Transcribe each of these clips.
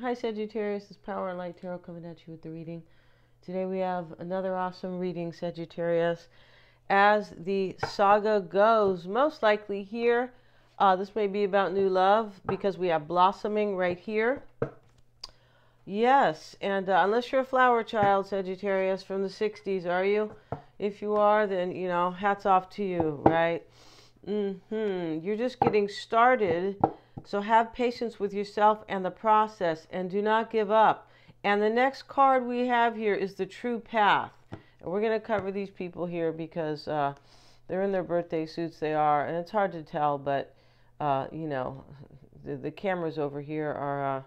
Hi, Sagittarius. It's Power and Light Tarot coming at you with the reading. Today we have another awesome reading, Sagittarius. As the saga goes, most likely here, uh, this may be about new love because we have blossoming right here. Yes, and uh, unless you're a flower child, Sagittarius, from the 60s, are you? If you are, then, you know, hats off to you, right? Mm-hmm. You're just getting started so have patience with yourself and the process and do not give up. And the next card we have here is the true path. And we're going to cover these people here because uh, they're in their birthday suits. They are, and it's hard to tell, but uh, you know, the, the, cameras over here are, uh,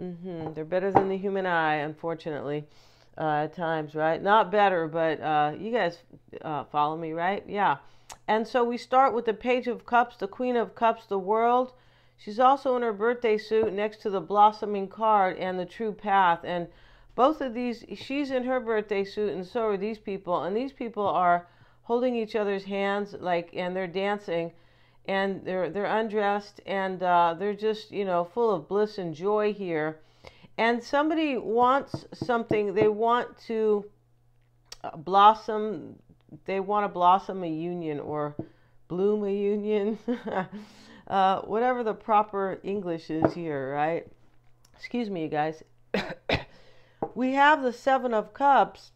mm-hmm, they're better than the human eye, unfortunately, uh, at times, right? Not better, but uh, you guys uh, follow me, right? Yeah. And so we start with the Page of Cups, the Queen of Cups, the world. She's also in her birthday suit next to the blossoming card and the true path. And both of these, she's in her birthday suit, and so are these people. And these people are holding each other's hands, like, and they're dancing, and they're they're undressed, and uh, they're just, you know, full of bliss and joy here. And somebody wants something. They want to uh, blossom. They want to blossom a union or bloom a union. uh, whatever the proper English is here, right? Excuse me, you guys. we have the Seven of Cups.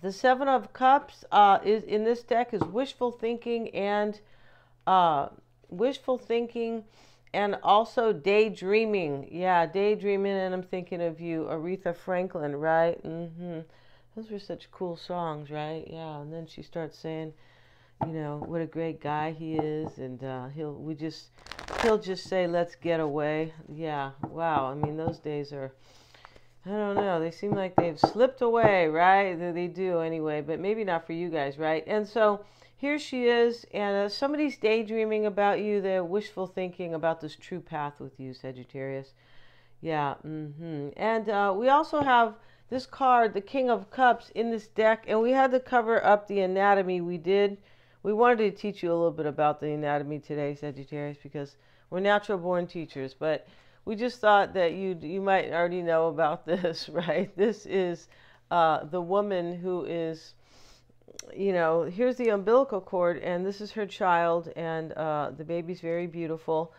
The Seven of Cups uh, is in this deck is wishful thinking and uh, wishful thinking and also daydreaming. Yeah, daydreaming, and I'm thinking of you, Aretha Franklin, right? Mm-hmm. Those were such cool songs, right? Yeah, and then she starts saying you know what a great guy he is and uh, he'll we just he'll just say let's get away. Yeah wow i mean those days are i don't know they seem like they've slipped away right? They do anyway but maybe not for you guys right? And so here she is and uh, somebody's daydreaming about you they're wishful thinking about this true path with you sagittarius. Yeah mm-hmm. and uh, we also have this card the king of cups in this deck and we had to cover up the anatomy we did we wanted to teach you a little bit about the anatomy today, Sagittarius, because we're natural born teachers, but we just thought that you you might already know about this, right? This is uh, the woman who is, you know, here's the umbilical cord, and this is her child, and uh, the baby's very beautiful,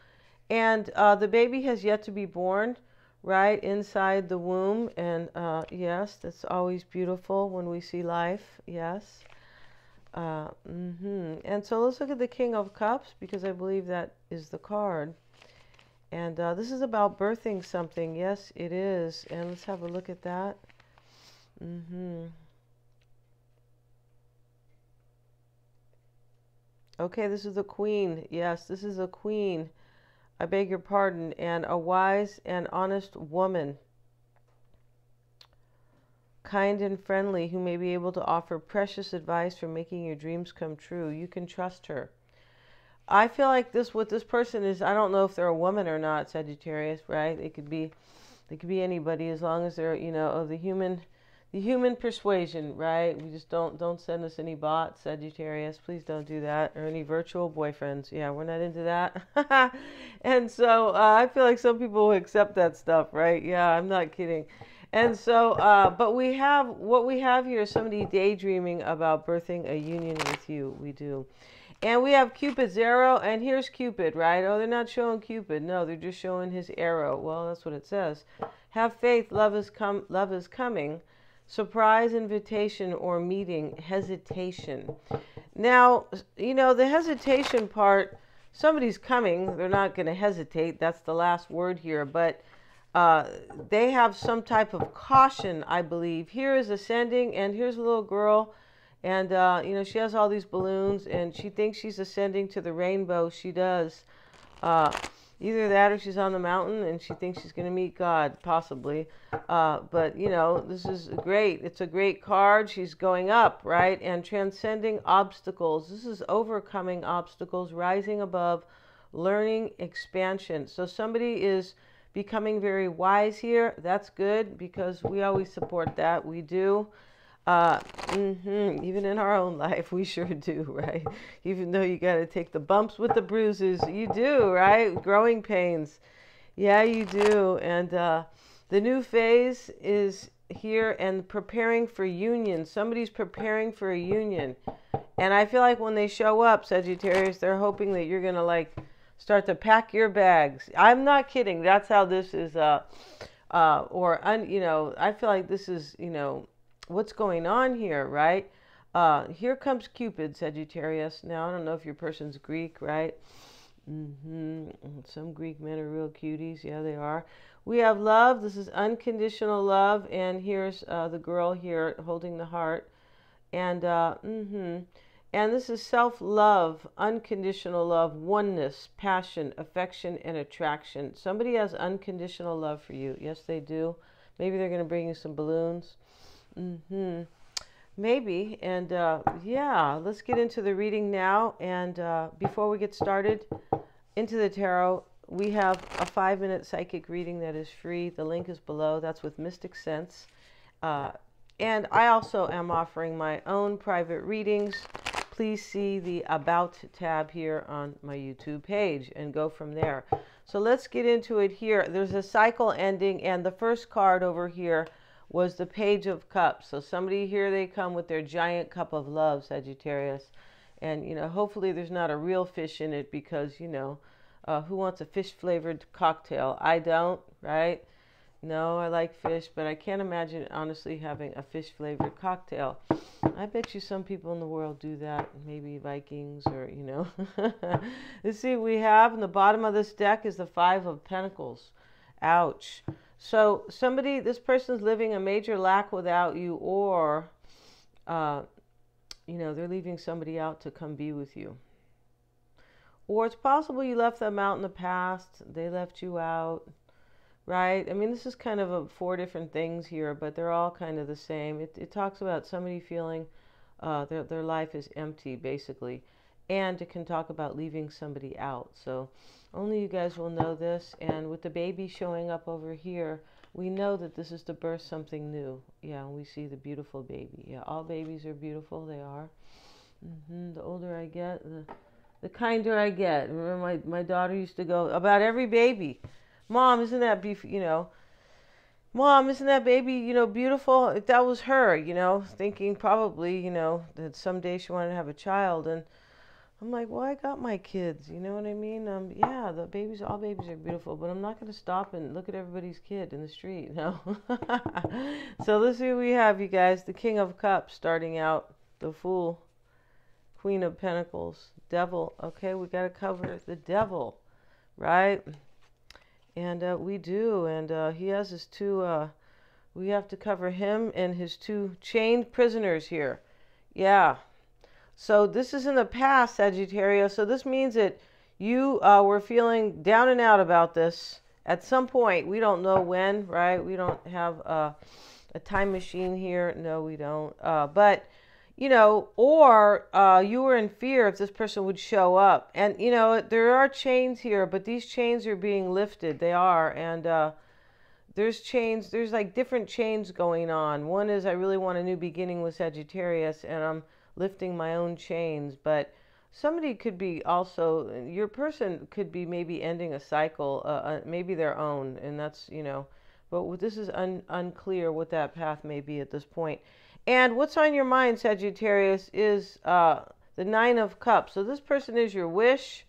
and uh, the baby has yet to be born, right inside the womb, and uh, yes, that's always beautiful when we see life, yes. Uh, mm-hmm. And so let's look at the King of Cups because I believe that is the card. And uh, this is about birthing something. Yes, it is. And let's have a look at that. Mm-hmm. Okay, this is the Queen. Yes, this is a Queen. I beg your pardon. And a wise and honest woman kind and friendly, who may be able to offer precious advice for making your dreams come true. You can trust her. I feel like this what this person is I don't know if they're a woman or not, Sagittarius, right? It could be they could be anybody as long as they're, you know, of the human the human persuasion, right? We just don't don't send us any bots, Sagittarius. Please don't do that, or any virtual boyfriends. Yeah, we're not into that. and so uh, I feel like some people accept that stuff, right? Yeah, I'm not kidding. And so, uh, but we have what we have here is somebody daydreaming about birthing a union with you. We do. And we have Cupid's arrow, and here's Cupid, right? Oh, they're not showing Cupid. No, they're just showing his arrow. Well, that's what it says. Have faith, love is com- love is coming. Surprise invitation or meeting, hesitation. Now, you know, the hesitation part, somebody's coming, they're not going to hesitate. That's the last word here, but uh, they have some type of caution, I believe. Here is ascending, and here's a little girl, and uh, you know she has all these balloons, and she thinks she's ascending to the rainbow. She does. Uh, either that, or she's on the mountain, and she thinks she's going to meet God, possibly. Uh, but you know, this is great. It's a great card. She's going up, right, and transcending obstacles. This is overcoming obstacles, rising above, learning expansion. So somebody is becoming very wise here. That's good because we always support that. We do. Uh, mm-hmm, even in our own life, we sure do, right? Even though you got to take the bumps with the bruises, you do, right? Growing pains. Yeah, you do. And uh, the new phase is here and preparing for union. Somebody's preparing for a union. And I feel like when they show up, Sagittarius, they're hoping that you're going to like start to pack your bags. I'm not kidding. That's how this is uh uh or un, you know, I feel like this is, you know, what's going on here, right? Uh here comes Cupid, Sagittarius. Now, I don't know if your person's Greek, right? Mm-hmm. Some Greek men are real cuties. Yeah, they are. We have love. This is unconditional love. And here's uh, the girl here holding the heart. And, uh, mm-hmm. And this is self love, unconditional love, oneness, passion, affection, and attraction. Somebody has unconditional love for you. Yes, they do. Maybe they're going to bring you some balloons. Mm-hmm. Maybe. And uh, yeah, let's get into the reading now. And uh, before we get started into the tarot, we have a five minute psychic reading that is free. The link is below. That's with Mystic Sense. Uh, and I also am offering my own private readings. Please see the About tab here on my YouTube page and go from there. So let's get into it here. There's a cycle ending, and the first card over here was the Page of Cups. So somebody here, they come with their giant cup of love, Sagittarius. And, you know, hopefully there's not a real fish in it because, you know, uh, who wants a fish flavored cocktail? I don't, right? No, I like fish, but I can't imagine honestly having a fish flavored cocktail. I bet you some people in the world do that, maybe Vikings or, you know. Let's see, we have in the bottom of this deck is the Five of Pentacles. Ouch. So, somebody, this person's living a major lack without you, or, uh, you know, they're leaving somebody out to come be with you. Or it's possible you left them out in the past, they left you out right? I mean, this is kind of a, four different things here, but they're all kind of the same. It, it talks about somebody feeling uh, their, their life is empty, basically, and it can talk about leaving somebody out. So only you guys will know this. And with the baby showing up over here, we know that this is to birth something new. Yeah, and we see the beautiful baby. Yeah, all babies are beautiful. They are. Mm-hmm. The older I get, the the kinder I get. Remember, my my daughter used to go about every baby Mom, isn't that beef? You know, Mom, isn't that baby, you know, beautiful? That was her, you know, thinking probably, you know, that someday she wanted to have a child. And I'm like, well, I got my kids, you know what I mean? Um, yeah, the babies, all babies are beautiful, but I'm not going to stop and look at everybody's kid in the street, no. so let's see what we have, you guys. The King of Cups starting out, the Fool, Queen of Pentacles, Devil. Okay, we got to cover the Devil, right? And uh, we do. And uh, he has his two, uh, we have to cover him and his two chained prisoners here. Yeah. So this is in the past, Sagittarius. So this means that you uh, were feeling down and out about this at some point. We don't know when, right? We don't have uh, a time machine here. No, we don't. Uh, but you know, or uh, you were in fear if this person would show up. And, you know, there are chains here, but these chains are being lifted. They are. And uh, there's chains, there's like different chains going on. One is I really want a new beginning with Sagittarius, and I'm lifting my own chains. But somebody could be also, your person could be maybe ending a cycle, uh, uh maybe their own. And that's, you know, but this is un- unclear what that path may be at this point. And what's on your mind, Sagittarius, is uh, the Nine of Cups. So this person is your wish.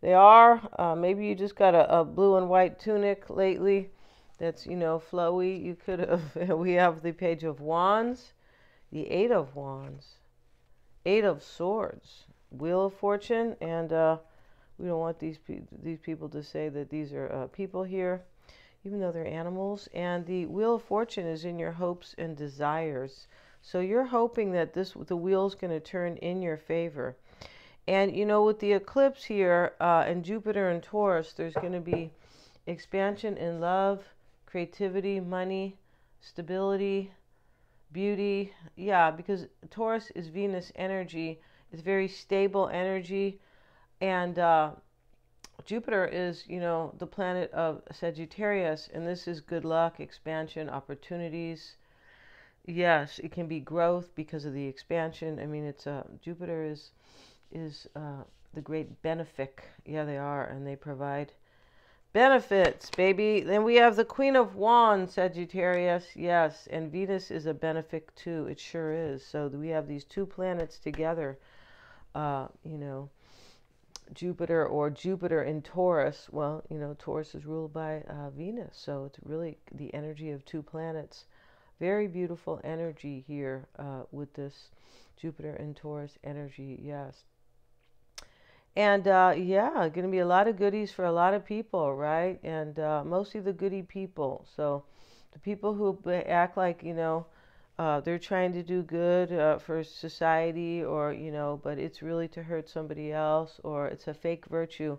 They are. Uh, maybe you just got a, a, blue and white tunic lately that's, you know, flowy. You could have, we have the Page of Wands, the Eight of Wands, Eight of Swords, Wheel of Fortune, and uh, we don't want these, pe- these people to say that these are uh, people here, even though they're animals. And the Wheel of Fortune is in your hopes and desires. So you're hoping that this the wheel's going to turn in your favor. And you know, with the eclipse here uh, and Jupiter and Taurus, there's going to be expansion in love, creativity, money, stability, beauty. Yeah, because Taurus is Venus energy. It's very stable energy. And uh, Jupiter is, you know, the planet of Sagittarius. And this is good luck, expansion, opportunities Yes, it can be growth because of the expansion. I mean, it's uh, Jupiter is is uh, the great benefic. Yeah, they are, and they provide Benefits, baby. Then we have the Queen of Wands, Sagittarius. Yes, and Venus is a benefic too. It sure is. So we have these two planets together. Uh, you know, Jupiter or Jupiter in Taurus. Well, you know, Taurus is ruled by uh, Venus, so it's really the energy of two planets. Very beautiful energy here uh, with this Jupiter and Taurus energy. Yes. And uh, yeah, going to be a lot of goodies for a lot of people, right? And uh, mostly the goody people. So the people who act like, you know, uh, they're trying to do good uh, for society or, you know, but it's really to hurt somebody else or it's a fake virtue.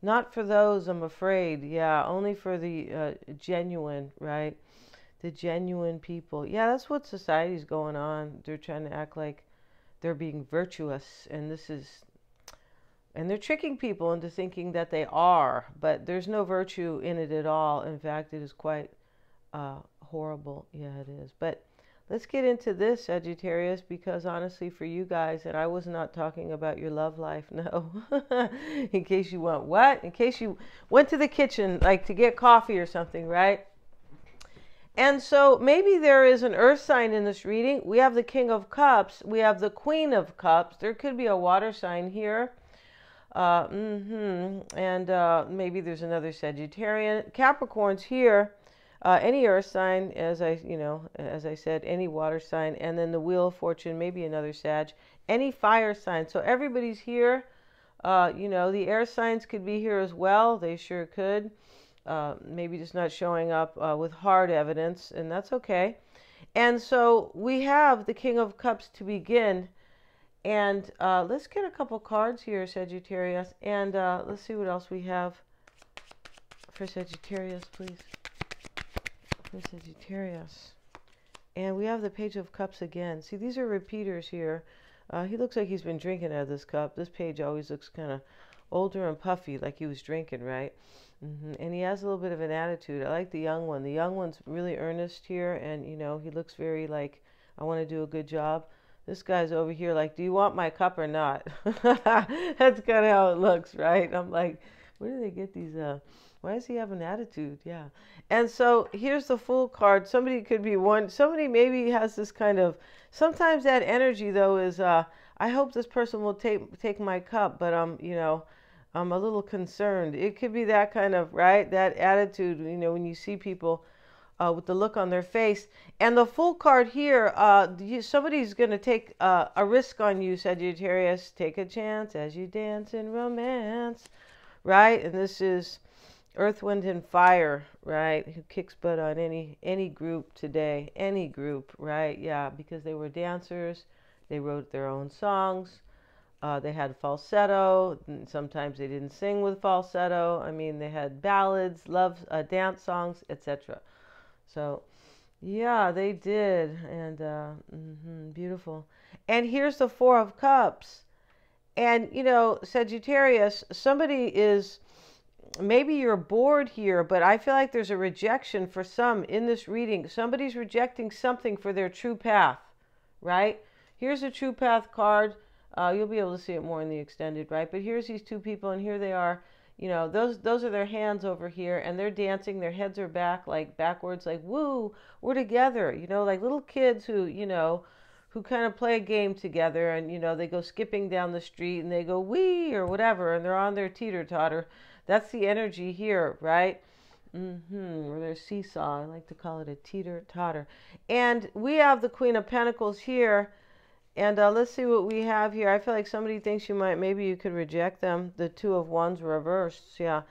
Not for those, I'm afraid. Yeah, only for the uh, genuine, right? The genuine people. Yeah, that's what society's going on. They're trying to act like they're being virtuous, and this is and they're tricking people into thinking that they are, but there's no virtue in it at all. In fact, it is quite uh, horrible. Yeah, it is. But let's get into this, Sagittarius, because honestly, for you guys, and I was not talking about your love life, no. in case you want what? In case you went to the kitchen, like to get coffee or something, right? And so maybe there is an earth sign in this reading. We have the King of Cups, we have the Queen of Cups. There could be a water sign here uh, mm-hmm. And uh, maybe there's another Sagittarian. Capricorn's here. Uh, any earth sign, as I, you know, as I said, any water sign, and then the Wheel of Fortune, maybe another Sag. Any fire sign. So everybody's here. Uh, you know, the air signs could be here as well. They sure could. Uh, maybe just not showing up uh, with hard evidence, and that's okay. And so we have the King of Cups to begin. And uh, let's get a couple cards here, Sagittarius. And uh, let's see what else we have for Sagittarius, please. For Sagittarius. And we have the Page of Cups again. See, these are repeaters here. Uh, he looks like he's been drinking out of this cup. This page always looks kind of older and puffy, like he was drinking, right? Mm-hmm. And he has a little bit of an attitude. I like the young one. The young one's really earnest here, and, you know, he looks very like, I want to do a good job this guy's over here like, do you want my cup or not? That's kind of how it looks, right? I'm like, where do they get these? Uh, why does he have an attitude? Yeah. And so here's the Fool card. Somebody could be one. Somebody maybe has this kind of. Sometimes that energy though is. Uh, I hope this person will take take my cup, but I'm you know, I'm a little concerned. It could be that kind of right. That attitude. You know, when you see people uh, with the look on their face. And the full card here, uh, somebody's going to take uh, a risk on you, Sagittarius. Take a chance as you dance in romance, right? And this is Earth, Wind, and Fire, right? Who kicks butt on any any group today? Any group, right? Yeah, because they were dancers. They wrote their own songs. Uh, they had falsetto. Sometimes they didn't sing with falsetto. I mean, they had ballads, love, uh, dance songs, etc. So, yeah, they did. And uh, mm-hmm, beautiful. And here's the Four of Cups. And, you know, Sagittarius, somebody is, maybe you're bored here, but I feel like there's a rejection for some in this reading. Somebody's rejecting something for their true path, right? Here's a true path card. Uh, you'll be able to see it more in the extended, right? But here's these two people, and here they are. You know those those are their hands over here and they're dancing. Their heads are back like backwards like woo we're together. You know like little kids who you know who kind of play a game together and you know they go skipping down the street and they go wee or whatever and they're on their teeter totter that's the energy here right? Mm-hmm or their seesaw i like to call it a teeter totter and we have the queen of pentacles here and uh, let's see what we have here. I feel like somebody thinks you might, maybe you could reject them. The two of wands reversed, yeah.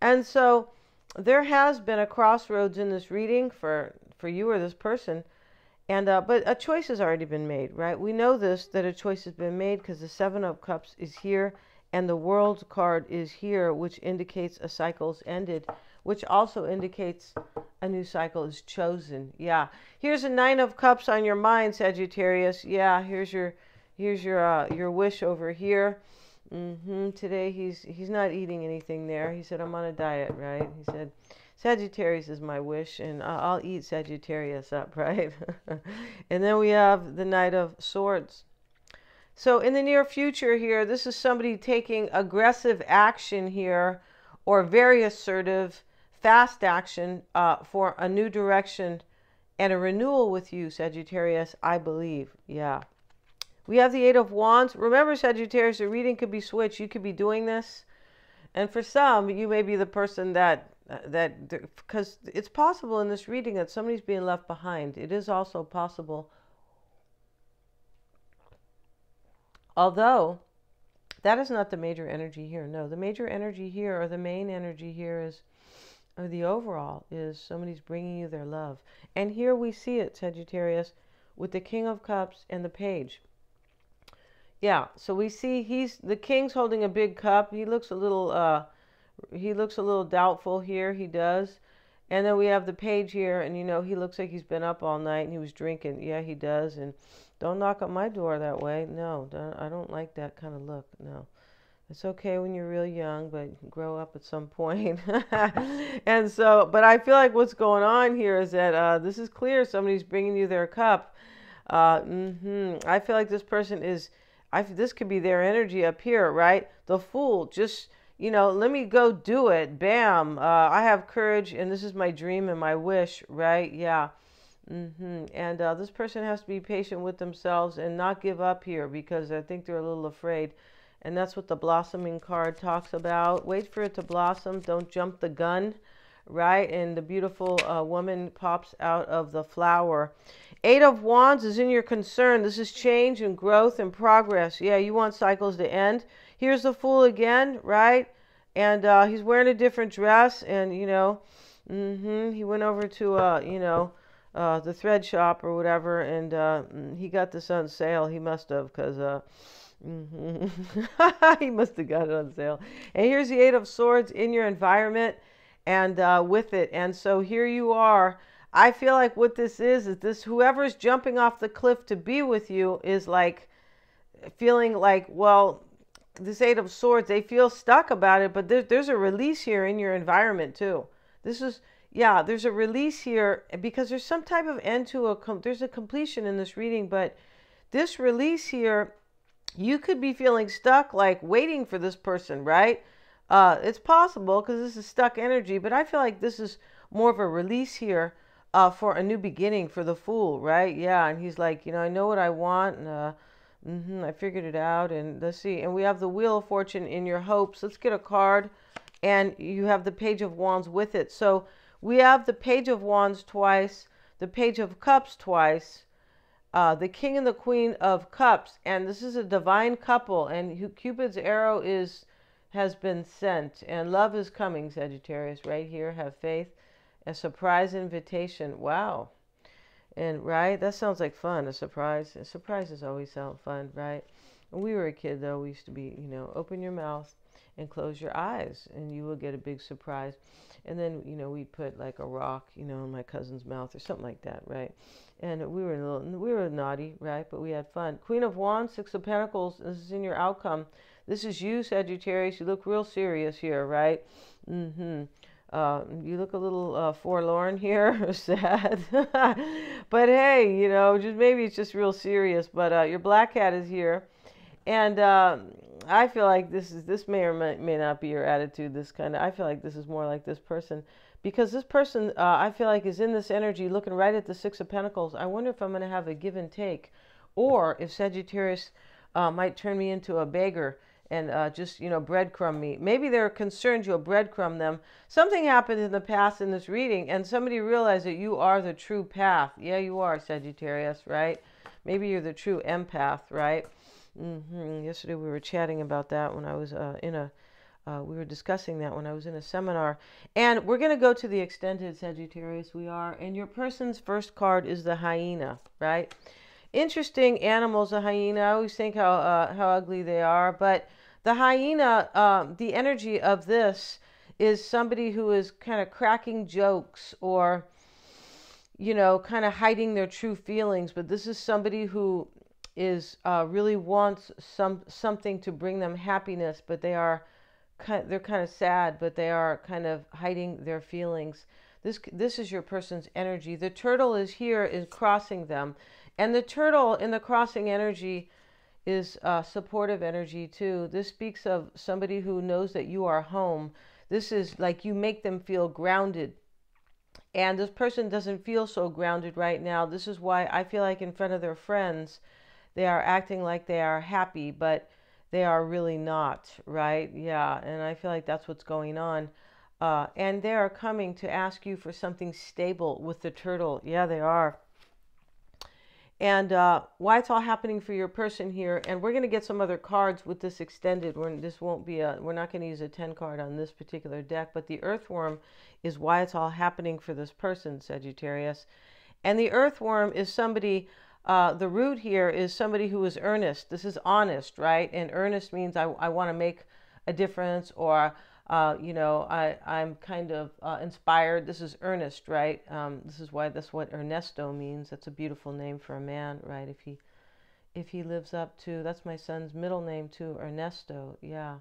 And so there has been a crossroads in this reading for, for you or this person. And uh, but a choice has already been made, right? We know this that a choice has been made because the seven of cups is here and the world card is here, which indicates a cycle's ended which also indicates a new cycle is chosen. Yeah. Here's a nine of cups on your mind, Sagittarius. Yeah, here's your here's your uh, your wish over here. Mm-hmm. Today he's he's not eating anything there. He said I'm on a diet, right? He said Sagittarius is my wish, and I'll eat Sagittarius up, right? and then we have the Knight of Swords. So in the near future here, this is somebody taking aggressive action here or very assertive, fast action uh, for a new direction and a renewal with you, Sagittarius, I believe. Yeah. We have the Eight of Wands. Remember, Sagittarius, the reading could be switched. You could be doing this. And for some, you may be the person that, that because it's possible in this reading that somebody's being left behind. It is also possible. Although, that is not the major energy here. No, the major energy here, or the main energy here, is or the overall is somebody's bringing you their love. And here we see it, Sagittarius, with the King of Cups and the Page. Yeah, so we see he's the king's holding a big cup. He looks a little uh he looks a little doubtful here, he does. And then we have the page here and you know he looks like he's been up all night and he was drinking. Yeah, he does and don't knock on my door that way. No, I don't like that kind of look. No. It's okay when you're real young, but grow up at some point. and so, but I feel like what's going on here is that uh, this is clear. Somebody's bringing you their cup. Uh, mm-hmm. I feel like this person is. I this could be their energy up here, right? The fool, just you know, let me go do it. Bam! Uh, I have courage, and this is my dream and my wish, right? Yeah. Mm-hmm. And uh, this person has to be patient with themselves and not give up here because I think they're a little afraid and that's what the blossoming card talks about. Wait for it to blossom. Don't jump the gun, right? And the beautiful uh, woman pops out of the flower. Eight of Wands is in your concern. This is change and growth and progress. Yeah, you want cycles to end. Here's the Fool again, right? And uh, he's wearing a different dress, and you know, mm-hmm, he went over to, uh, you know, uh, the thread shop or whatever, and uh, mm, he got this on sale. He must have, because uh, Mm-hmm. he must have got it on sale. And here's the Eight of Swords in your environment and uh, with it. And so here you are. I feel like what this is is this whoever's jumping off the cliff to be with you is like feeling like, well, this Eight of Swords, they feel stuck about it, but there, there's a release here in your environment too. This is, yeah, there's a release here because there's some type of end to a, there's a completion in this reading, but this release here you could be feeling stuck, like waiting for this person, right? Uh, it's possible because this is stuck energy, but I feel like this is more of a release here uh, for a new beginning for the fool, right? Yeah, and he's like, you know, I know what I want, and uh, mm-hmm, I figured it out, and let's see. And we have the Wheel of Fortune in your hopes. Let's get a card, and you have the Page of Wands with it. So we have the Page of Wands twice, the Page of Cups twice, uh, the king and the queen of cups and this is a divine couple and cupid's arrow is has been sent and love is coming sagittarius right here have faith a surprise invitation wow. And right that sounds like fun a surprise a surprise is always sound fun right? When we were a kid though we used to be you know open your mouth and close your eyes and you will get a big surprise and then you know we'd put like a rock you know in my cousin's mouth or something like that right and we were a little, we were naughty, right? But we had fun. Queen of Wands, Six of Pentacles. This is in your outcome. This is you, Sagittarius. You look real serious here, right? Mm-hmm. Uh, you look a little uh, forlorn here, sad. but hey, you know, just maybe it's just real serious. But uh, your black cat is here, and uh, I feel like this is this may or may, may not be your attitude. This kind of I feel like this is more like this person because this person uh, I feel like is in this energy looking right at the Six of Pentacles. I wonder if I'm going to have a give and take, or if Sagittarius uh, might turn me into a beggar and uh, just you know breadcrumb me. Maybe they're concerned you'll breadcrumb them. Something happened in the past in this reading, and somebody realized that you are the true path. Yeah, you are Sagittarius, right? Maybe you're the true empath, right? Mm-hmm. Yesterday we were chatting about that when I was uh, in a uh, we were discussing that when I was in a seminar. And we're going to go to the extended Sagittarius. We are. And your person's first card is the hyena, right? Interesting animals, a hyena. I always think how, uh, how ugly they are. But the hyena, um, the energy of this is somebody who is kind of cracking jokes or, you know, kind of hiding their true feelings. But this is somebody who is uh, really wants some something to bring them happiness, but they are they're kind of sad, but they are kind of hiding their feelings. This this is your person's energy. The turtle is here is crossing them, and the turtle in the crossing energy is uh, supportive energy too. This speaks of somebody who knows that you are home. this is like you make them feel grounded and this person doesn't feel so grounded right now. This is why I feel like in front of their friends, they are acting like they are happy, but they are really not, right? Yeah, and I feel like that's what's going on. Uh, and they are coming to ask you for something stable with the turtle. Yeah, they are. And uh, why it's all happening for your person here, and we're going to get some other cards with this extended. We're, this won't be a. We're not going to use a ten card on this particular deck, but the earthworm is why it's all happening for this person, Sagittarius. And the earthworm is somebody. Uh, the root here is somebody who is earnest. This is honest, right? And earnest means I, I want to make a difference or uh, you know, I, I'm kind of uh, inspired. This is earnest, right? Um, this is why that's what Ernesto means. That's a beautiful name for a man, right? If he if he lives up to that's my son's middle name too, Ernesto. Yeah.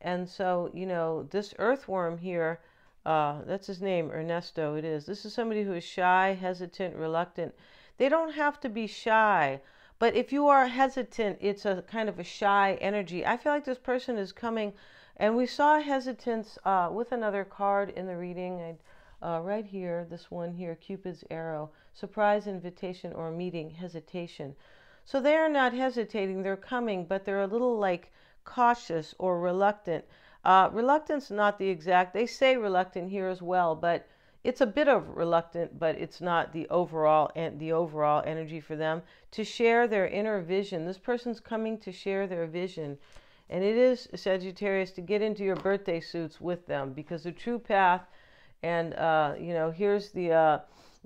And so, you know, this earthworm here, uh, that's his name, Ernesto. It is. This is somebody who is shy, hesitant, reluctant. They don't have to be shy. But if you are hesitant, it's a kind of a shy energy. I feel like this person is coming and we saw hesitance uh, with another card in the reading. Uh, right here, this one here, Cupid's arrow, surprise, invitation, or meeting, hesitation. So they are not hesitating, they're coming, but they're a little like cautious or reluctant. Uh, reluctance, not the exact, they say reluctant here as well, but it's a bit of reluctant, but it's not the overall and the overall energy for them to share their inner vision. This person's coming to share their vision. And it is, Sagittarius, to get into your birthday suits with them because the true path, and, uh, you know, here's the, uh,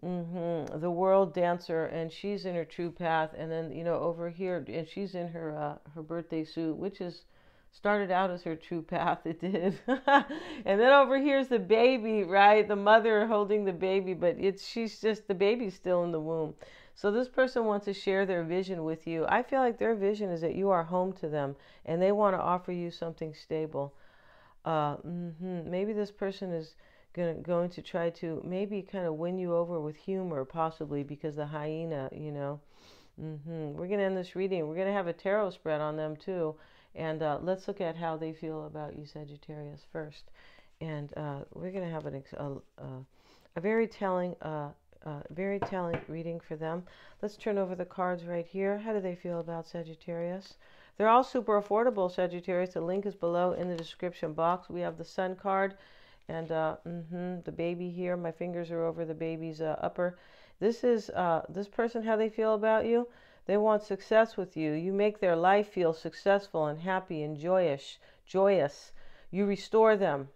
mm-hmm, the world dancer, and she's in her true path. And then, you know, over here, and she's in her, uh, her birthday suit, which is started out as her true path. It did. and then over here's the baby, right? The mother holding the baby, but it's, she's just, the baby's still in the womb. So this person wants to share their vision with you. I feel like their vision is that you are home to them and they want to offer you something stable. Uh, mm-hmm. Maybe this person is gonna, going to try to maybe kind of win you over with humor, possibly because the hyena, you know. Mm-hmm. We're going to end this reading. We're going to have a tarot spread on them too. And uh, let's look at how they feel about you, Sagittarius, first. And uh, we're going to have an, a, a, a very telling uh, very telling reading for them. Let's turn over the cards right here. How do they feel about Sagittarius? They're all super affordable, Sagittarius. The link is below in the description box. We have the Sun card and uh, mm-hmm, the baby here. My fingers are over the baby's uh, upper. This is uh, this person, how they feel about you. They want success with you. You make their life feel successful and happy and joyous. Joyous. You restore them.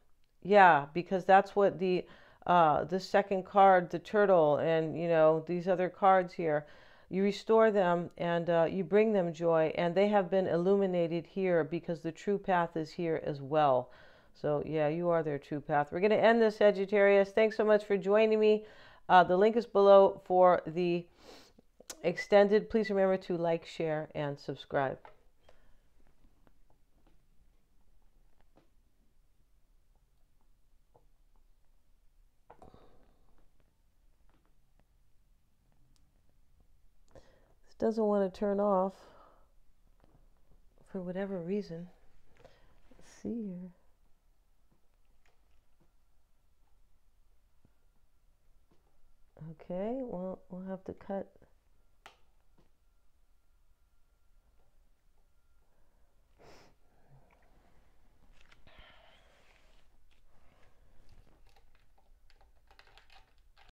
Yeah, because that's what the uh, the second card, the turtle, and you know these other cards here. You restore them and uh, you bring them joy, and they have been illuminated here because the true path is here as well. So, yeah, you are their true path. We're going to end this, Sagittarius. Thanks so much for joining me. Uh, the link is below for the extended. Please remember to like, share, and subscribe. It doesn't want to turn off for whatever reason. Let's see here. Okay, well, we'll have to cut